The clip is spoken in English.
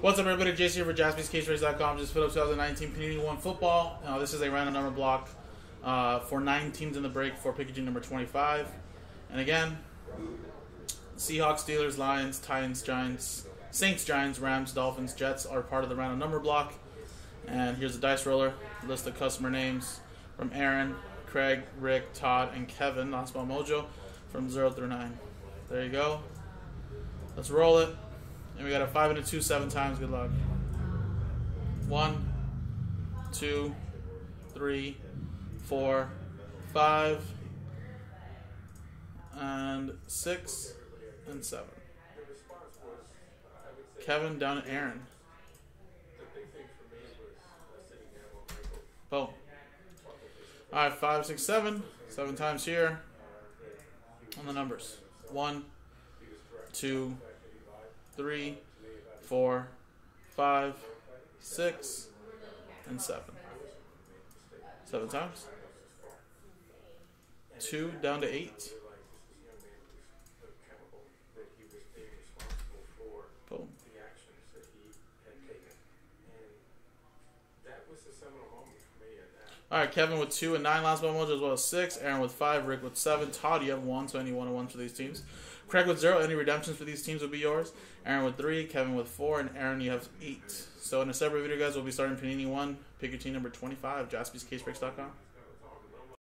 What's up, everybody? Jason here for JaspysCaseBreaks.com. Just put up 2019 Panini 1 football. Uh, this is a random number block uh, for nine teams in the break for packaging number 25. And again, Seahawks, Steelers, Lions, Titans, Giants, Saints, Giants, Rams, Dolphins, Jets are part of the random number block. And here's the dice roller. List of customer names from Aaron, Craig, Rick, Todd, and Kevin. Hospital Mojo from 0 through 9. There you go. Let's roll it. And we got a 5 and a 2 seven times. Good luck. One, two, three, four, five, and six, and seven. Kevin down to Aaron. Boom. Alright, five, six, seven. Seven times here. On the numbers. One, two, three, four, five, six, and seven. Seven times. Two down to eight. Boom. All right, Kevin with two and nine last one mojo as well as six. Aaron with five. Rick with seven. Todd, you have one, so any one on one for these teams. Craig with zero. Any redemptions for these teams will be yours. Aaron with three. Kevin with four. And Aaron, you have eight. So in a separate video, guys, we'll be starting Panini 1, pick your team number 25, jaspyscasebreaks.com.